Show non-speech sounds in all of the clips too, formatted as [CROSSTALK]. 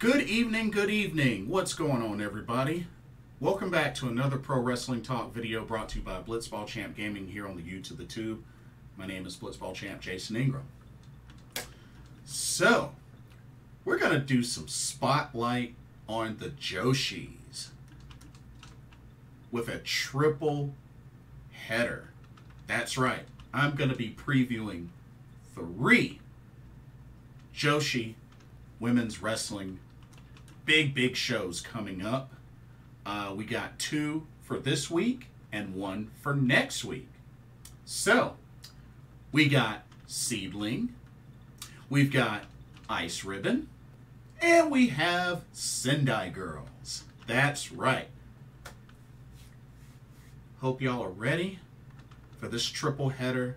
Good evening, good evening. What's going on, everybody? Welcome back to another Pro Wrestling Talk video brought to you by Blitzball Champ Gaming here on the YouTube the Tube. My name is Blitzball Champ Jason Ingram. So, we're going to do some spotlight on the Joshis with a triple header. That's right. I'm going to be previewing three Joshi women's wrestling big, big shows coming up. Uh, we got two for this week and one for next week. So, we got SEAdLINNNG, we've got Ice Ribbon, and we have Sendai Girls. That's right. Hope y'all are ready for this triple header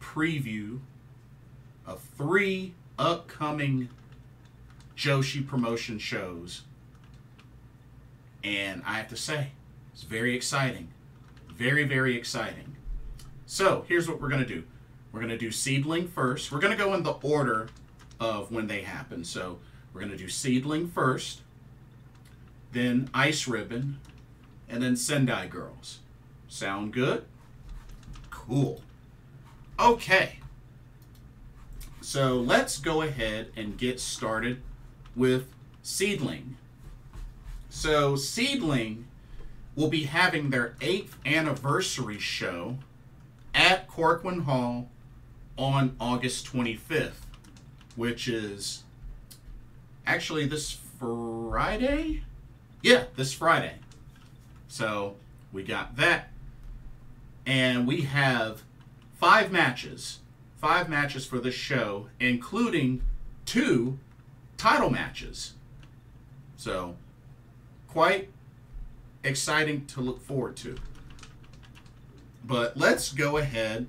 preview of three upcoming Joshi promotion shows. And I have to say, it's very exciting. Very, very exciting. So here's what we're going to do. We're going to do SEAdLINNNG first. We're going to go in the order of when they happen. So we're going to do SEAdLINNNG first, then Ice Ribbon, and then Sendai Girls. Sound good? Cool. Okay. So let's go ahead and get started with SEAdLINNNG. So SEAdLINNNG will be having their eighth anniversary show at Korakuen Hall on August 25th, which is actually this Friday? Yeah, this Friday. So we got that. And we have five matches five matches for this show, including two title matches. So, quite exciting to look forward to. But let's go ahead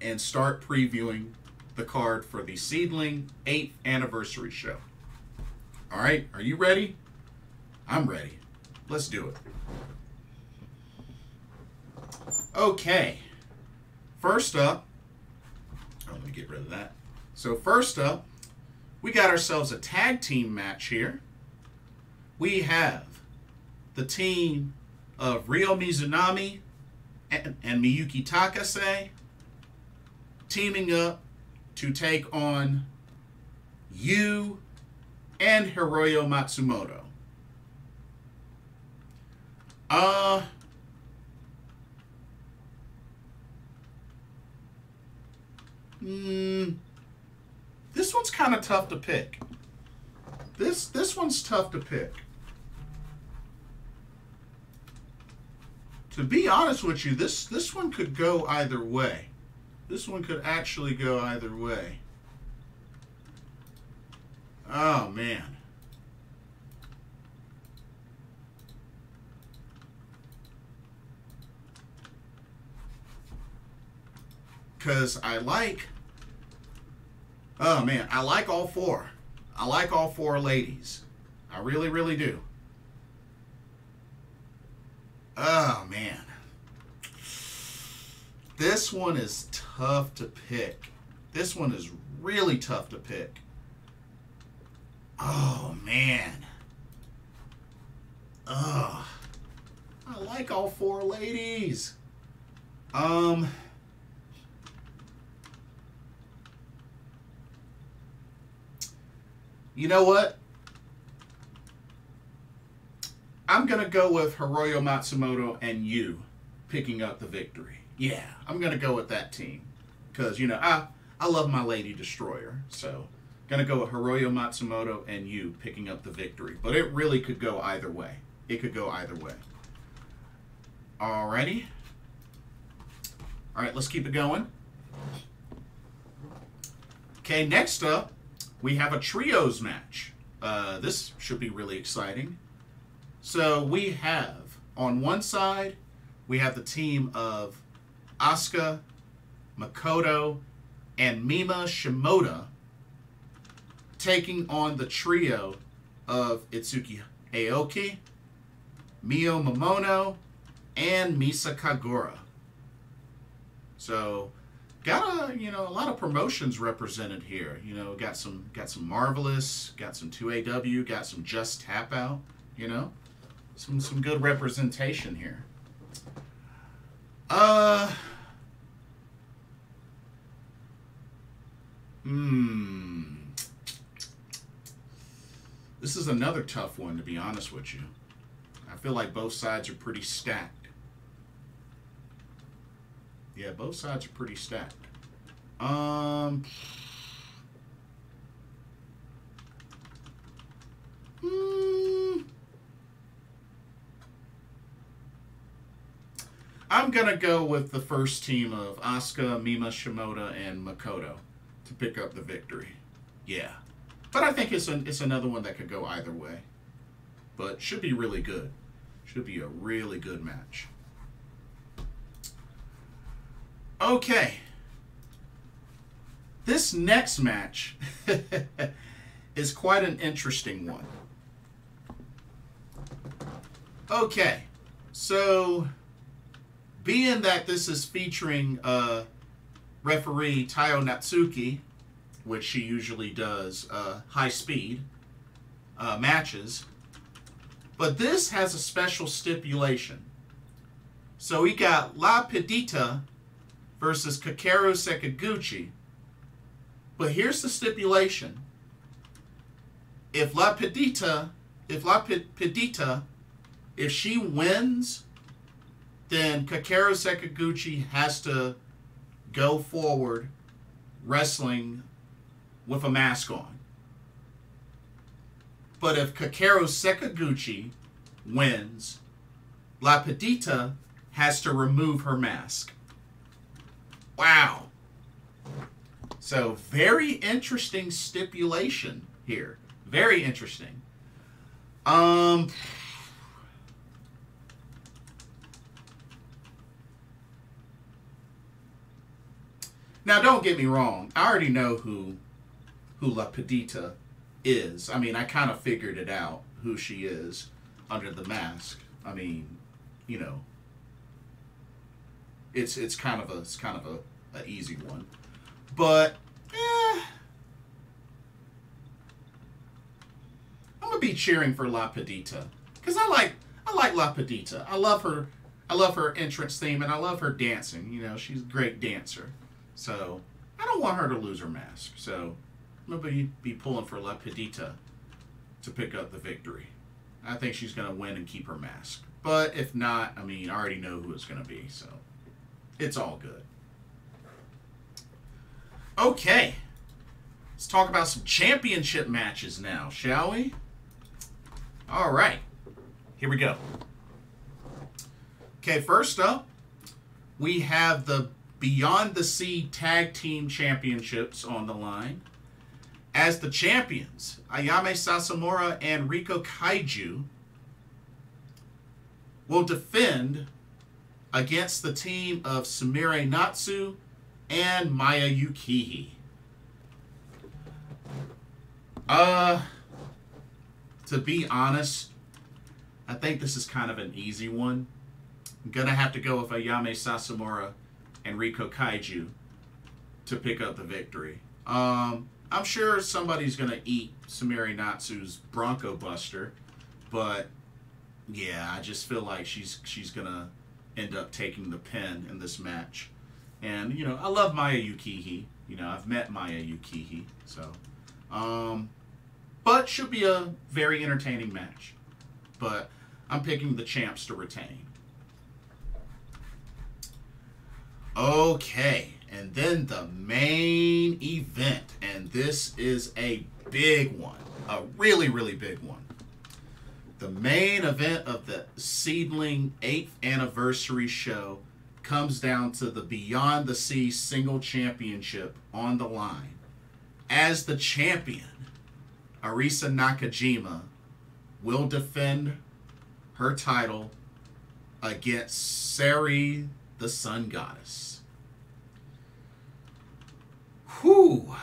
and start previewing the card for the SEAdLINNNG 8th anniversary show. All right, are you ready? I'm ready. Let's do it. Okay, first up, oh, let me get rid of that. So first up, we got ourselves a tag team match here. We have the team of Ryo Mizunami and, and Miyuki Takase teaming up to take on Yuu and Hiroyo Matsumoto. Uh, Mm, this one's kind of tough to pick. This this one's tough to pick. To be honest with you, this this one could go either way. This one could actually go either way. Oh man. Cause I like Oh man, I like all four. I like all four ladies. I really, really do. Oh man. This one is tough to pick. This one is really tough to pick. Oh man. Oh. I like all four ladies. Um You know what? I'm going to go with Hiroyo Matsumoto and Yuu picking up the victory. Yeah, I'm going to go with that team. Because, Yuu know, I, I love my Lady Destroyer. So, going to go with Hiroyo Matsumoto and you picking up the victory. But it really could go either way. It could go either way. Alrighty. Alright, let's keep it going. Okay, next up, we have a trios match. Uh, this should be really exciting. So we have on one side, we have the team of Asuka, Makoto, and Mima Shimoda taking on the trio of Itsuki Aoki, Mio Momono, and Misa Kagura. So got a you know a lot of promotions represented here. You know, got some got some marvelous, got some two AW, got some just tap out. You know, some some good representation here. Uh. Hmm. This is another tough one, to be honest with you. I feel like both sides are pretty stacked. Yeah, both sides are pretty stacked. Um. Hmm. I'm gonna go with the first team of Asuka, Mima, Shimoda, and Makoto to pick up the victory. Yeah, but I think it's an, it's another one that could go either way. But should be really good. Should be a really good match. Okay. This next match [LAUGHS] is quite an interesting one. Okay. So, being that this is featuring uh, referee Taiyo Natsuki, which she usually does uh, high speed uh, matches, but this has a special stipulation. So we got La Pidita versus Kakeru Sekiguchi. But here's the stipulation. If La Pidita, if La Pidita, if she wins, then Kakeru Sekiguchi has to go forward wrestling with a mask on. But if Kakeru Sekiguchi wins, La Pidita has to remove her mask. Wow. So, very interesting stipulation here. Very interesting. Um. Now, don't get me wrong. I already know who who La Pidita is. I mean, I kind of figured it out who she is under the mask. I mean, you know, it's it's kind of a it's kind of a, a easy one, but eh, I'm gonna be cheering for La Pidita because I like I like La Pidita. I love her. I love her entrance theme and I love her dancing. You know, she's a great dancer. So I don't want her to lose her mask. So I'm gonna be, be pulling for La Pidita to pick up the victory. I think she's gonna win and keep her mask. But if not, I mean, I already know who it's gonna be. So it's all good. Okay. Let's talk about some championship matches now, shall we? All right. Here we go. Okay, first up, we have the Beyond the Sea Tag Team Championships on the line. As the champions, Ayame Sasamura and Rico Kaiju will defend against the team of Sumire Natsu and Maya Yukihi. Uh, to be honest, I think this is kind of an easy one. I'm gonna have to go with Ayame Sasamura and Rico Kaiju to pick up the victory. Um, I'm sure somebody's gonna eat Sumire Natsu's Bronco Buster, but yeah, I just feel like she's she's gonna end up taking the pin in this match. And, you know, I love Maya Yukihi. You know, I've met Maya Yukihi. So, um, but should be a very entertaining match. But I'm picking the champs to retain. Okay, and then the main event. And this is a big one. A really, really big one. The main event of the SEAdLINNNG 8th anniversary show comes down to the Beyond the Sea Single Championship on the line. As the champion, Arisa Nakajima will defend her title against Sareee, the Sun Goddess. Whew.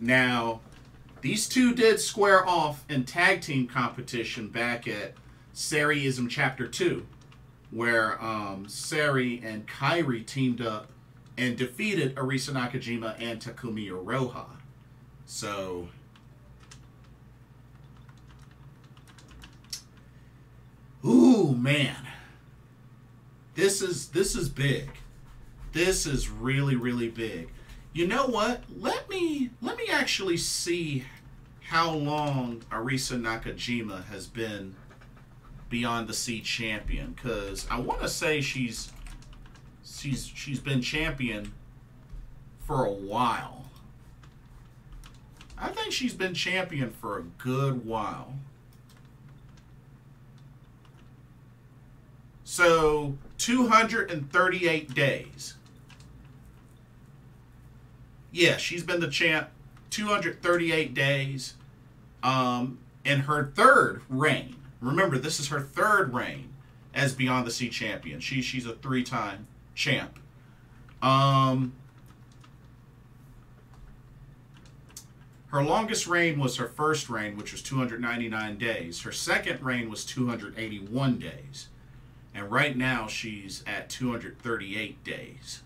Now, these two did square off in tag team competition back at Sareeism Chapter 2, where um, Sareee and Kairi teamed up and defeated Arisa Nakajima and Takumi Iroha. So, ooh man, this is this is big. This is really really big. You know what? Let me let me actually see how long Arisa Nakajima has been Beyond the Sea champion because I want to say she's she's she's been champion for a while. I think she's been champion for a good while. So 238 days. Yeah, she's been the champ 238 days. Um, in her third reign. Remember, this is her third reign as Beyond the Sea champion. She she's a three-time champ. Um, her longest reign was her first reign, which was 299 days. Her second reign was 281 days. And right now she's at 238 days.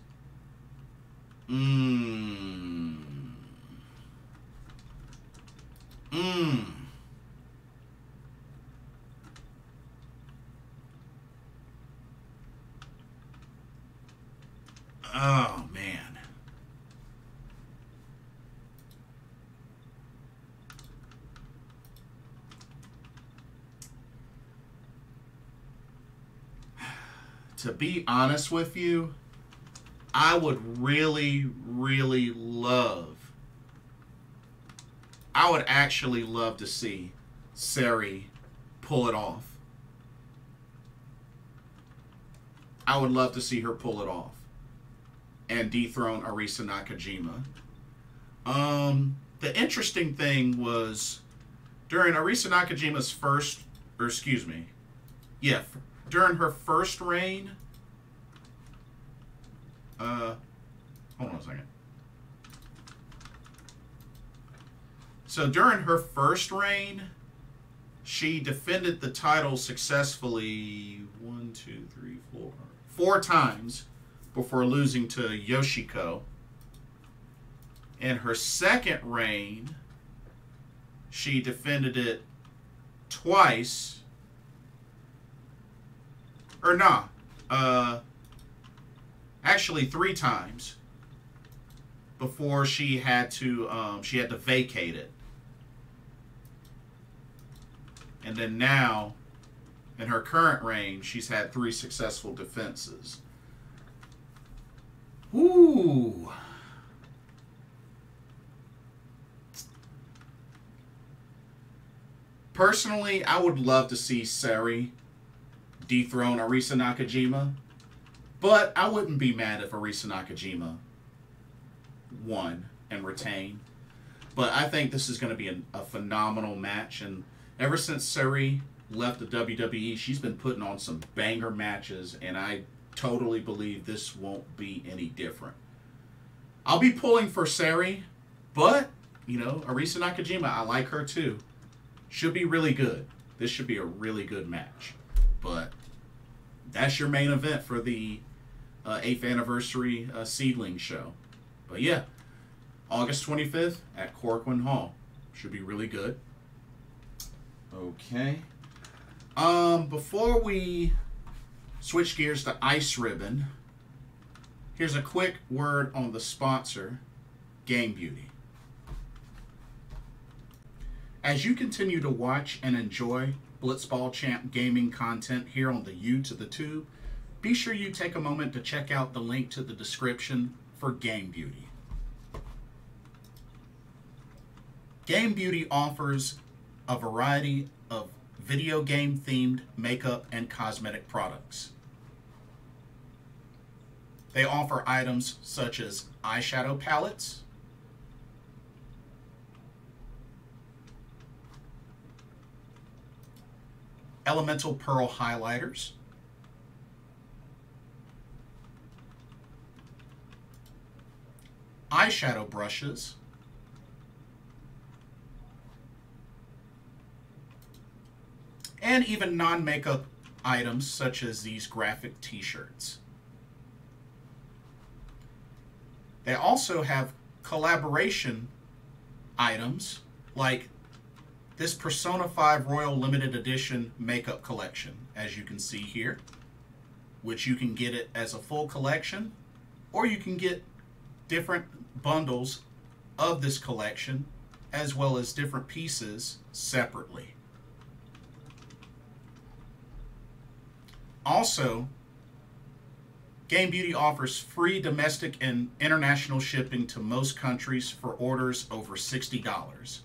Mmm. Mmm. Oh, man. [SIGHS] to be honest with you, I would really, really love, I would actually love to see Sareee pull it off. I would love to see her pull it off and dethrone Arisa Nakajima. Um, the interesting thing was during Arisa Nakajima's first, or excuse me, yeah, during her first reign. Uh, hold on a second. So during her first reign, she defended the title successfully one, two, three, four, four times before losing to Yoshiko. In her second reign, she defended it twice. Or nah, uh, actually three times before she had to um, she had to vacate it. And then now, in her current reign, she's had three successful defenses. Ooh. Personally, I would love to see Sareee dethrone Arisa Nakajima, but I wouldn't be mad if Arisa Nakajima won and retained. But I think this is going to be a, a phenomenal match, and ever since Sareee left the WWE, she's been putting on some banger matches, and I totally believe this won't be any different. I'll be pulling for Sareee, but, you know, Arisa Nakajima, I like her too. Should be really good. This should be a really good match. But that's your main event for the uh, 8th anniversary uh, SEAdLINNNG show. But yeah, August 25th at Korakuen Hall. Should be really good. Okay. Um, before we switch gears to Ice Ribbon, here's a quick word on the sponsor, Game Beauty. As you continue to watch and enjoy Blitzball Champ gaming content here on the U to the Tube, be sure you take a moment to check out the link to the description for Game Beauty. Game Beauty offers a variety of video game themed makeup and cosmetic products. They offer items such as eyeshadow palettes, elemental pearl highlighters, eyeshadow brushes, and even non-makeup items such as these graphic t-shirts. They also have collaboration items like this Persona 5 Royal Limited Edition makeup collection, as you can see here, which you can get it as a full collection, or you can get different bundles of this collection, as well as different pieces separately. Also, Game Beauty offers free domestic and international shipping to most countries for orders over $60.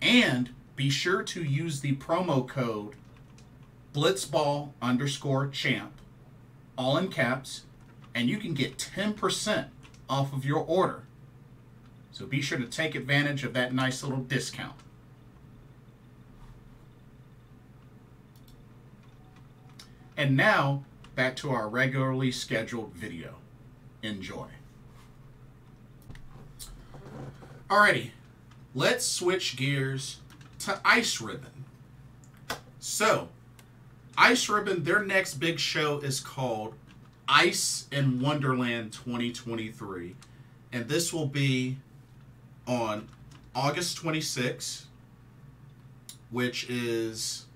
And be sure to use the promo code blitzball underscore champ, all in caps, and you can get 10% off of your order. So be sure to take advantage of that nice little discount. And now, back to our regularly scheduled video. Enjoy. Alrighty, let's switch gears to Ice Ribbon. So, Ice Ribbon, their next big show is called Ice in Wonderland 2023. And this will be on August 26th, which is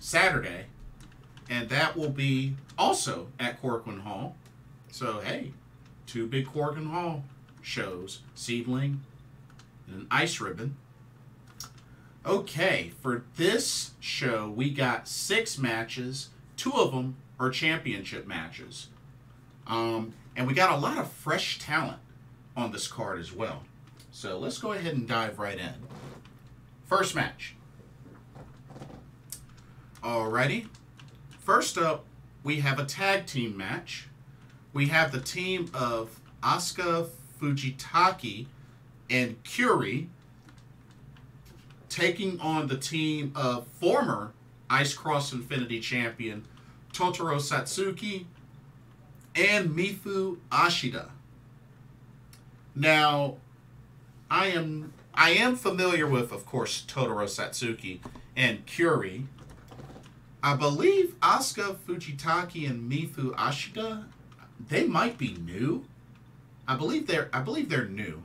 Saturday. And that will be also at Korakuen Hall. So, hey, two big Korakuen Hall shows SEAdLINNNG and Ice Ribbon. Okay, for this show, we got six matches. Two of them are championship matches. Um, and we got a lot of fresh talent on this card as well. So let's go ahead and dive right in. First match. Alrighty. First up, we have a tag team match. We have the team of Asuka Fujitaki and Kyuuri taking on the team of former Ice Cross Infinity champion Totoro Satsuki and Mifu Ashida. Now, I am I am familiar with, of course, Totoro Satsuki and Kyuuri. I believe Asuka Fujitaki and Mifu Ashida, they might be new. I believe they're I believe they're new,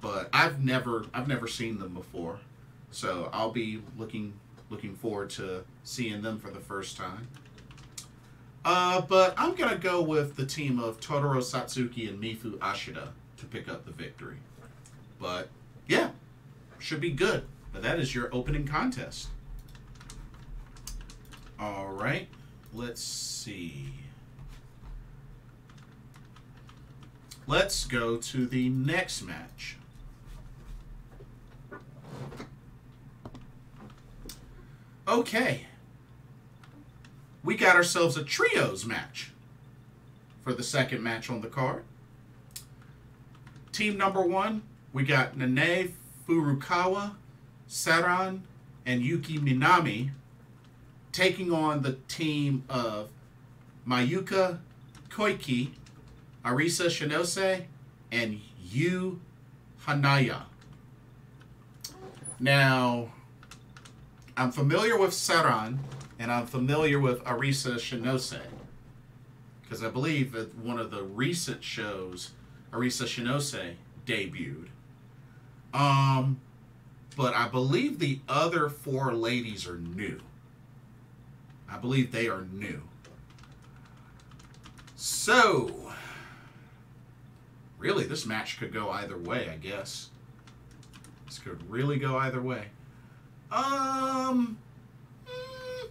but I've never I've never seen them before. So I'll be looking looking forward to seeing them for the first time. Uh, but I'm gonna go with the team of Totoro Satsuki and Mifu Ashida to pick up the victory. But yeah, should be good. But that is your opening contest. All right, let's see. Let's go to the next match. Okay. We got ourselves a trios match for the second match on the card. Team number one, we got Nanae Furukawa, Saran, and Yuuki Minami taking on the team of Mayuka Koike, Arisa Shinose, and Yuu Hanaya. Now, I'm familiar with Saran, and I'm familiar with Arisa Shinose. Because I believe that one of the recent shows, Arisa Shinose debuted. Um, but I believe the other four ladies are new. I believe they are new. So, really, this match could go either way, I guess. This could really go either way. Um, mm,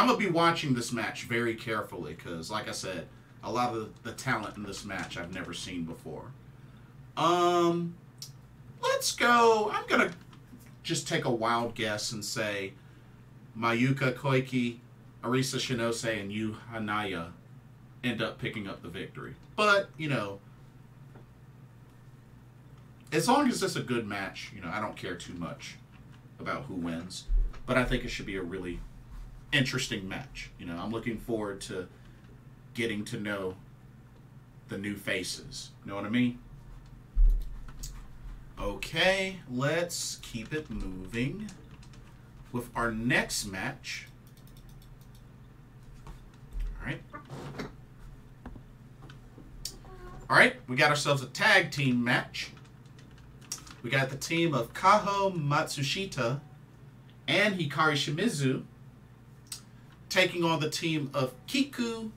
I'm gonna be watching this match very carefully because, like I said, a lot of the talent in this match I've never seen before. Um, let's go. I'm gonna just take a wild guess and say Mayuka Koike, Arisa Shinose, and Yuu Hanaya end up picking up the victory. But you know, as long as it's a good match, you know, I don't care too much about who wins. But I think it should be a really interesting match. You know, I'm looking forward to getting to know the new faces. You know what I mean? Okay, let's keep it moving. with our next match. All right. All right, we got ourselves a tag team match. We got the team of Kaho Matsushita and Hikari Shimizu taking on the team of Kiku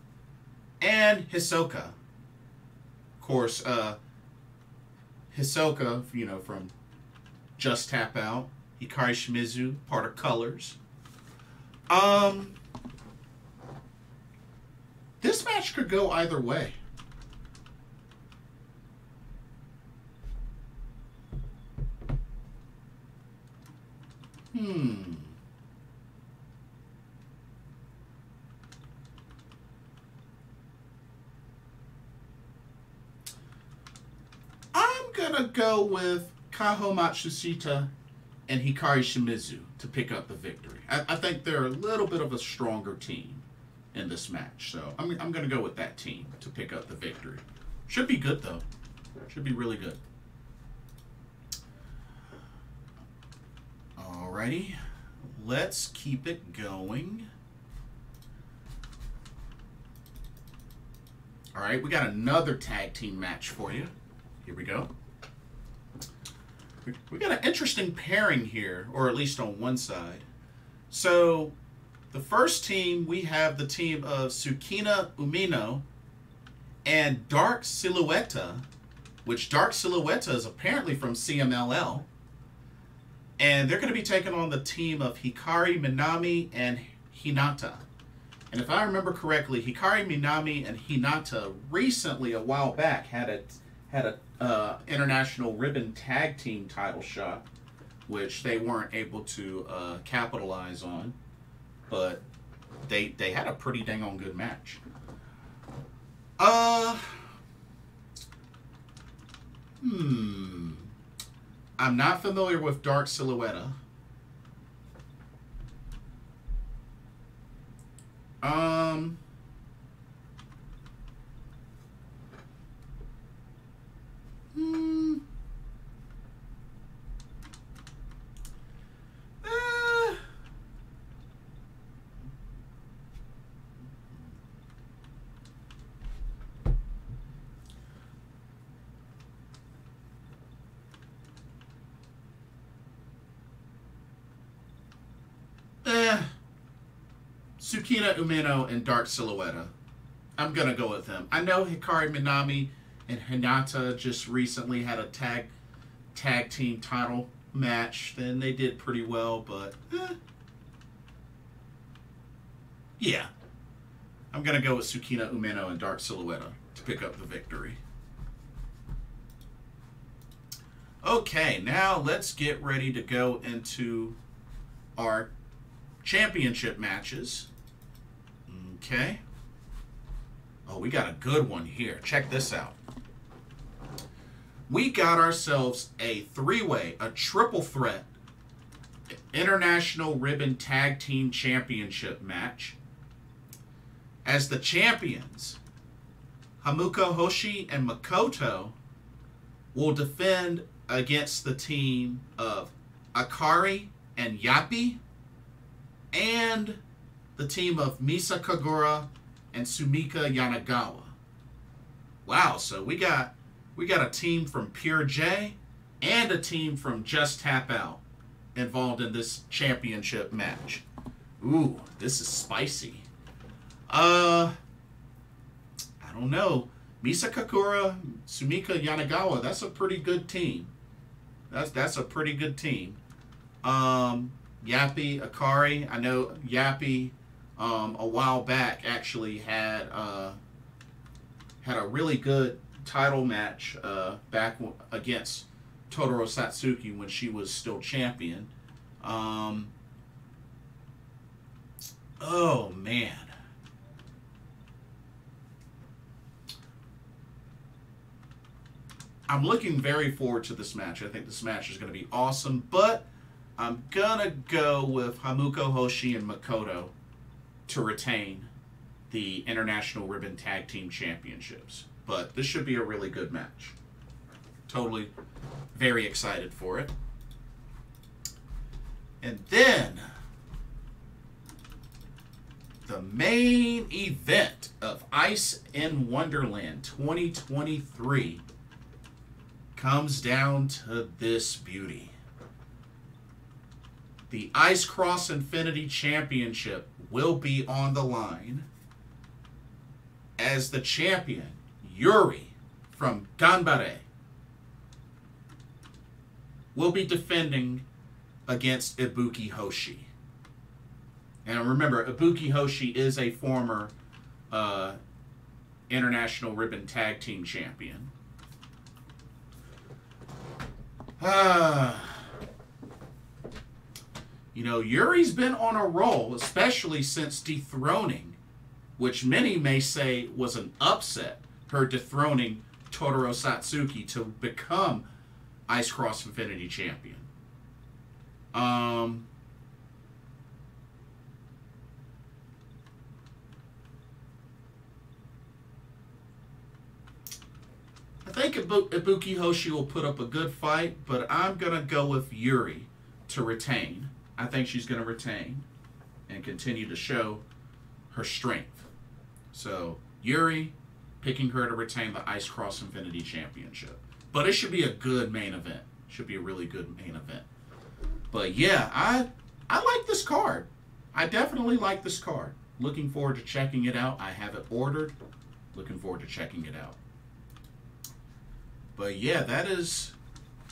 and Hisoka. Of course, uh, Hisoka, you know, from Just Tap Out. Hikari Shimizu, part of Colors. Um, this match could go either way. Hmm. I'm gonna go with Kaho Matsushita and Hikari Shimizu to pick up the victory. I, I, think they're a little bit of a stronger team in this match, so I'm, I'm to go with that team to pick up the victory. Should be good, though. Should be really good. Alrighty, let's keep it going. All right, we got another tag team match for you. Here we go. We got an interesting pairing here, or at least on one side. So, the first team, we have the team of Tsukina Umino and Dark Silueta, which Dark Silueta is apparently from CMLL. And they're going to be taking on the team of Hikari Minami and Hinata. And if I remember correctly, Hikari Minami and Hinata recently, a while back, had a had a uh, international ribbon tag team title shot, which they weren't able to uh, capitalize on, but they they had a pretty dang on good match. Uh, hmm. I'm not familiar with Dark Silueta. Um. Hmm. Eh. Tsukina Umino and Dark Silueta. I'm gonna go with them. I know Hikari Minami and Hinata just recently had a tag tag team title match. Then they did pretty well, but eh. yeah, I'm gonna go with Tsukina Umino and Dark Silueta to pick up the victory. Okay, now let's get ready to go into our championship matches. Okay. Oh, we got a good one here. Check this out we got ourselves a three way, a triple threat International Ribbon Tag Team Championship match. As the champions, Hamuko Hoshi and Makoto will defend against the team of Akari and Yappy and the team of Misa Kagura and Sumika Yanagawa. Wow, so we got we got a team from Pure J and a team from Just Tap Out involved in this championship match. Ooh, this is spicy. Uh, I don't know. Misa Kagura, Sumika Yanagawa, that's a pretty good team. That's that's a pretty good team. Um, Yappy, Akari, I know Yappy um, a while back actually had uh, had a really good title match uh, back against Totoro Satsuki when she was still champion. Um, oh man. I'm looking very forward to this match. I think this match is going to be awesome, but I'm going to go with Hamuko Hoshi and Makoto to retain the International Ribbon Tag Team Championships. But this should be a really good match. Totally very excited for it. And then the main event of Ice in Wonderland 2023 comes down to this beauty. The Ice Cross Infinity Championship will be on the line as the champion, YuuRI from Ganbare, will be defending against Ibuki Hoshi. And remember, Ibuki Hoshi is a former uh, International Ribbon Tag Team Champion. Ah. You know, YuuRI's been on a roll, especially since dethroning, which many may say was an upset, her dethroning Totoro Satsuki to become Ice Cross Infinity Champion. Um, I think Ibuki Hoshi will put up a good fight, but I'm going to go with YuuRI to retain. I think she's going to retain and continue to show her strength. So, YuuRI, picking her to retain the Ice Cross Infinity Championship. But it should be a good main event. Should be a really good main event. But yeah, I I like this card. I definitely like this card. Looking forward to checking it out. I have it ordered. Looking forward to checking it out. But yeah, that is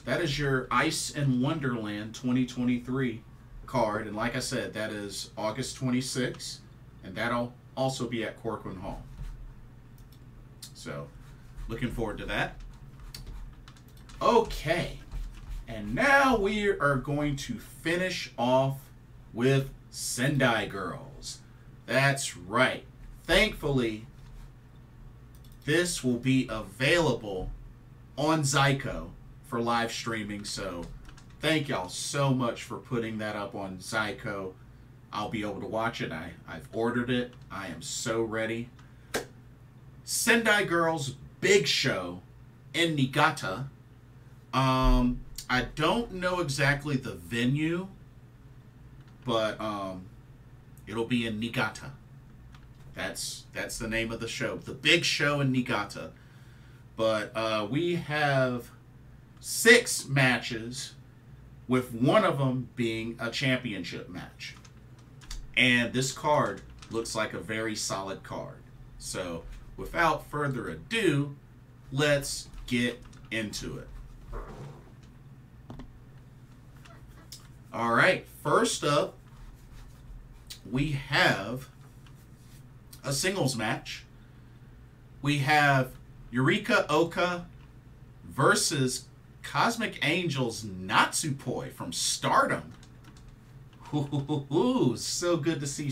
that is your Ice and Wonderland 2023 card. And like I said, that is August 26th. And that'll also be at Korakuen Hall. So, looking forward to that. Okay. And now we are going to finish off with Sendai Girls. That's right. Thankfully, this will be available on Zaiko for live streaming. So thank y'all so much for putting that up on Zaiko. I'll be able to watch it. I, I've ordered it. I am so ready. Sendai Girls Big Show in Niigata. Um, I don't know exactly the venue, but um, it'll be in Niigata. That's that's the name of the show. The big show in Niigata. But uh, we have six matches, with one of them being a championship match. And this card looks like a very solid card. So, without further ado, let's get into it. All right, first up, we have a singles match. We have Yurika Oka versus Cosmic Angels Natsupoi from Stardom. Ooh, so good to see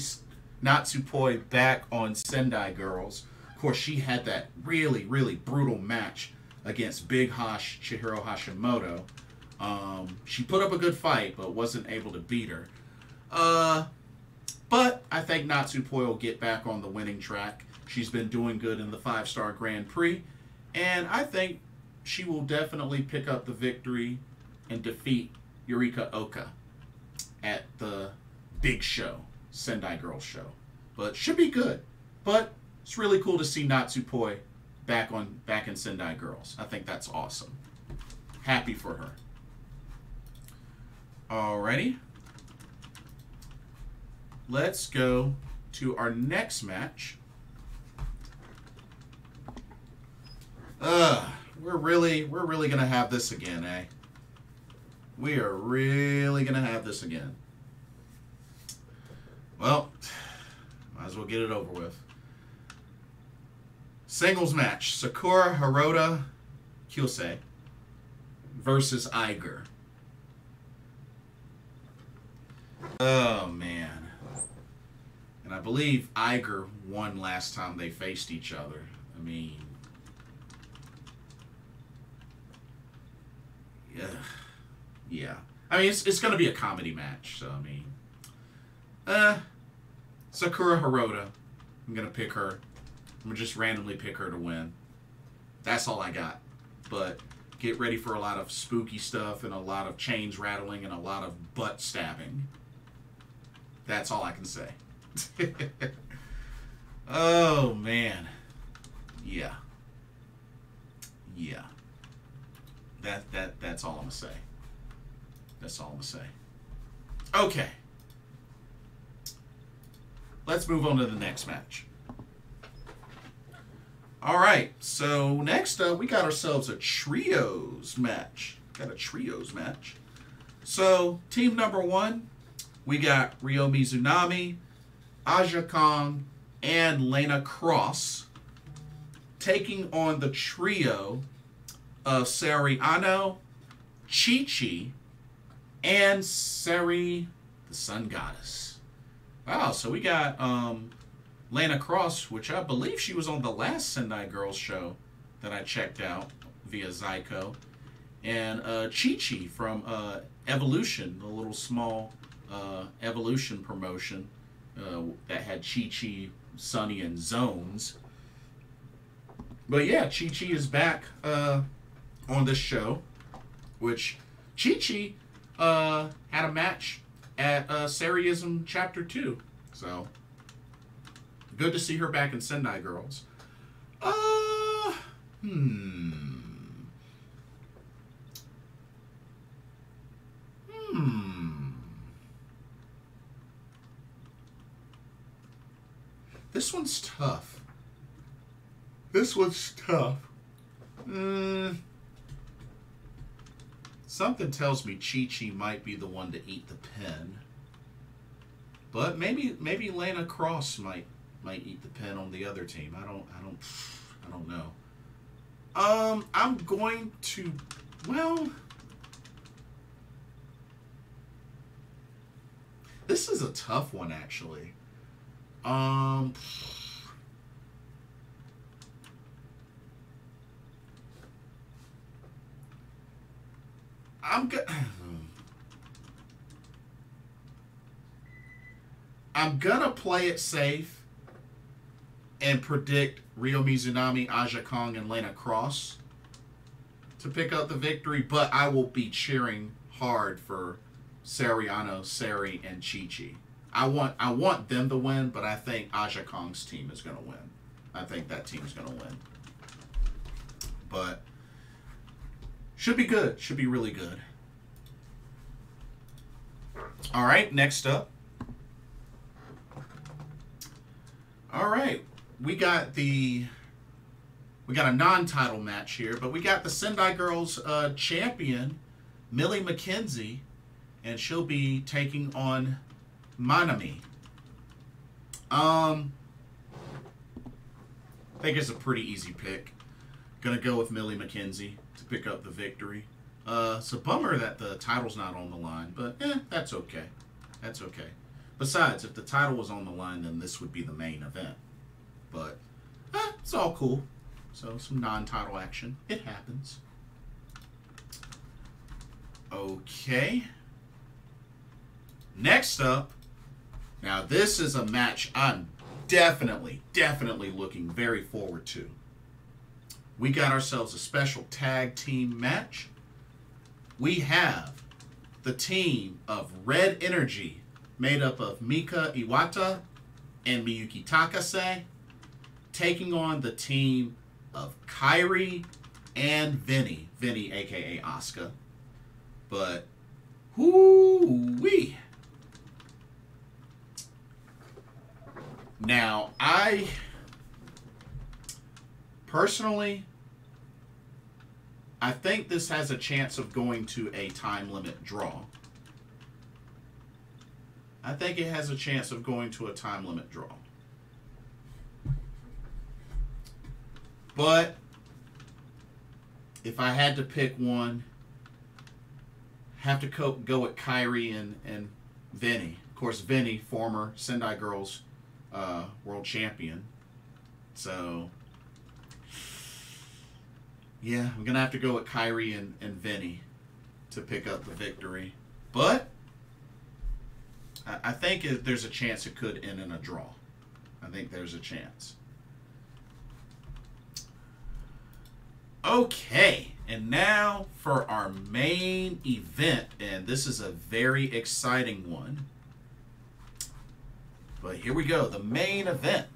Natsupoi back on Sendai Girls. Of course, she had that really, really brutal match against Big Hosh Chihiro Hashimoto. Um, she put up a good fight, but wasn't able to beat her. Uh, but I think Natsupoi will get back on the winning track. She's been doing good in the five star Grand Prix, and I think she will definitely pick up the victory and defeat Yurika Oka at the big show, Sendai Girls show. But should be good. But it's really cool to see Natsupoi back on back in Sendai Girls. I think that's awesome. Happy for her. Alrighty. Let's go to our next match. Ugh, we're really, we're really gonna have this again, eh? We are really gonna have this again. Well, might as well get it over with. Singles match: Sakura Hirota Kyusei versus Aiger. Oh man. And I believe Aiger won last time they faced each other. I mean, yeah, yeah. I mean, it's, it's going to be a comedy match, so I mean, uh, Sakura Hirota. I'm going to pick her. I'm to just randomly pick her to win. That's all I got. But get ready for a lot of spooky stuff and a lot of chains rattling and a lot of butt stabbing. That's all I can say. [LAUGHS] Oh man. Yeah. Yeah. That that that's all I'm gonna say. That's all I'm gonna say. Okay. Let's move on to the next match. All right, so next up, we got ourselves a trios match. Got a trios match. So, team number one, we got Ryo Mizunami, Aja Kong, and Lena Kross taking on the trio of Saori Anou, Chi Chi, and Sareee, the Sun Goddess. Wow, so we got um, Lana Kross, which I believe she was on the last Sendai Girls show that I checked out via Zaiko, and uh, Chi Chi from uh, Evolution, the little small uh, Evolution promotion uh, that had Chi Chi, Sunny, and Zones. But yeah, Chi Chi is back uh, on this show, which Chi Chi uh, had a match at uh, Sareee-ISM Chapter 2. So Good to see her back in Sendai Girls. Uh, hmm. Hmm. This one's tough. This one's tough. Hmm. Something tells me Chi Chi might be the one to eat the pen. But maybe maybe Lana Kross might might eat the pen on the other team. I don't I don't I don't know. Um I'm going to well This is a tough one actually. Um I'm good. [SIGHS] I'm gonna play it safe and predict Ryo Mizunami, Aja Kong, and Lena Kross to pick up the victory, but I will be cheering hard for Sariano, Sareee, and Chi Chi. I want I want them to win, but I think Aja Kong's team is gonna win. I think that team's gonna win. But should be good. Should be really good. All right, next up. All right, we got the we got a non-title match here, but we got the Sendai Girls uh, champion, Millie McKenzie, and she'll be taking on Manami. Um, I think it's a pretty easy pick. Gonna go with Millie McKenzie to pick up the victory. Uh, it's a bummer that the title's not on the line, but eh, that's okay. That's okay. Besides, if the title was on the line, then this would be the main event. But eh, it's all cool. So some non-title action. It happens. Okay. Next up, now this is a match I'm definitely, definitely looking very forward to. We got ourselves a special tag team match. We have the team of Red Energy made up of Mika Iwata and Miyuki Takase, taking on the team of Kairi and VENY. VENY, aka Asuka. But, whoo wee. Now, I personally, I think this has a chance of going to a time limit draw. I think it has a chance of going to a time limit draw. But if I had to pick one, have to co- go with Kairi and, and VENY. Of course, VENY, former Sendai Girls uh, world champion. So, yeah, I'm going to have to go with Kairi and, and VENY to pick up the victory. But I, think it, there's a chance it could end in a draw. I think there's a chance. Okay, and now for our main event, and this is a very exciting one. But here we go, the main event.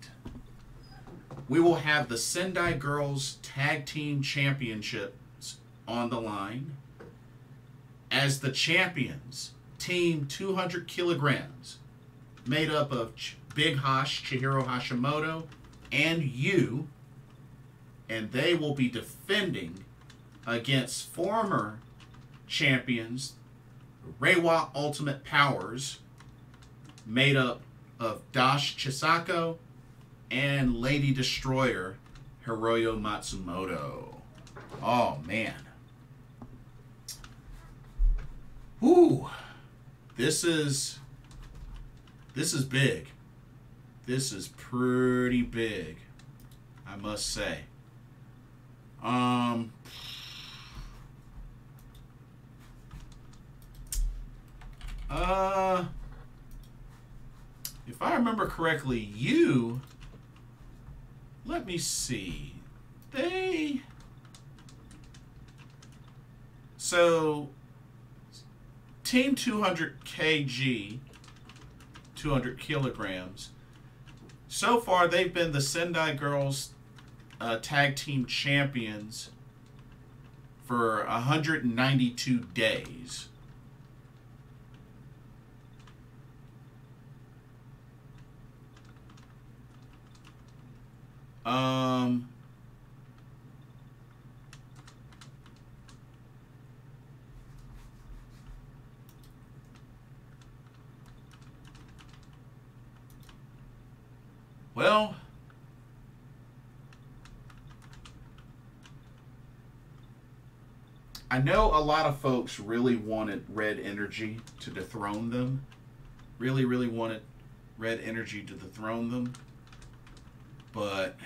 we will have the Sendai Girls Tag Team Championships on the line. As the champions, Team 200 kilograms, made up of Big Hosh, Chihiro Hashimoto, and Yuu, and they will be defending against former champions, Reiwa Ultimate Powers, made up of Dash Chisako and Lady Destroyer Hiroyo Matsumoto. Oh man. Whoo. This is this is big. This is pretty big. I must say. Um Uh if I remember correctly, you let me see. They so Team 200 kg, 200 kilograms. So far, they've been the Sendai Girls uh, Tag Team Champions for 192 days. Um, well, I know a lot of folks really wanted Red Energy to dethrone them. Really, really wanted Red Energy to dethrone them. But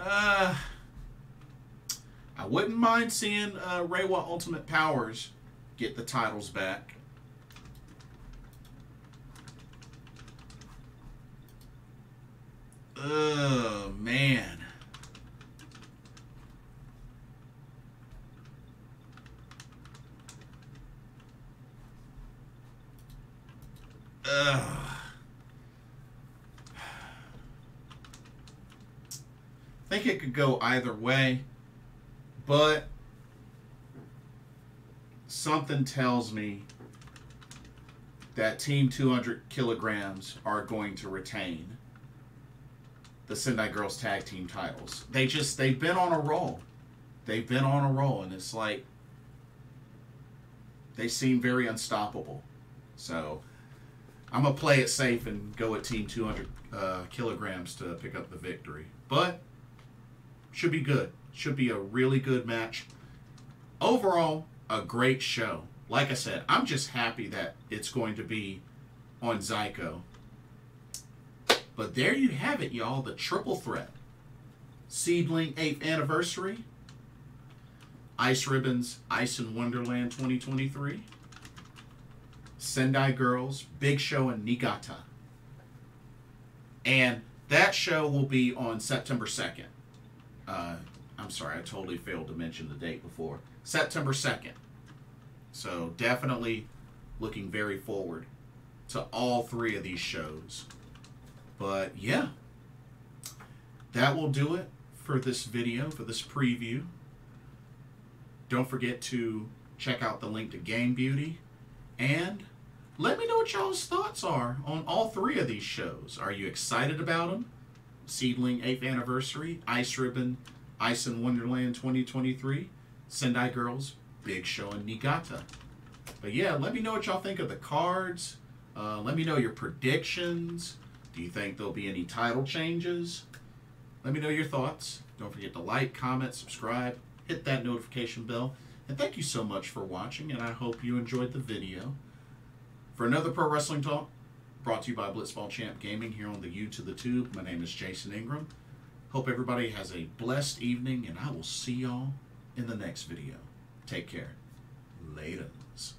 uh, I wouldn't mind seeing uh, Reiwa Ultimate Powers get the titles back. Oh man. Ugh. I think it could go either way, but something tells me that Team 200 kilograms are going to retain the Sendai Girls Tag Team titles. They just, they've been on a roll. They've been on a roll, and it's like they seem very unstoppable. So I'm gonna play it safe and go at Team 200 uh, kilograms to pick up the victory. But should be good. Should be a really good match. Overall, a great show. Like I said, I'm just happy that it's going to be on Zaiko. But there you have it, y'all. The triple threat. SEAdLINNNG 8th anniversary. Ice Ribbons Ice in Wonderland 2023. Sendai Girls, Big Show, and Niigata. And that show will be on September 2nd. Uh, I'm sorry, I totally failed to mention the date before. September 2nd. So definitely looking very forward to all three of these shows. But yeah, that will do it for this video, for this preview. Don't forget to check out the link to Game Beauty and let me know what y'all's thoughts are on all three of these shows. Are you excited about them? SEAdLINNNG 8th Anniversary, Ice Ribbon, Ice in Wonderland 2023, Sendai Girls, Big Show, in Niigata. But yeah, let me know what y'all think of the cards. Uh, let me know your predictions. Do you think there'll be any title changes? Let me know your thoughts. Don't forget to like, comment, subscribe, hit that notification bell. And thank you so much for watching, and I hope you enjoyed the video. For another Pro Wrestling Talk, brought to you by Blitzball Champ Gaming here on the U to the Tube, my name is Jason Ingram. Hope everybody has a blessed evening, and I will see y'all in the next video. Take care. Laters.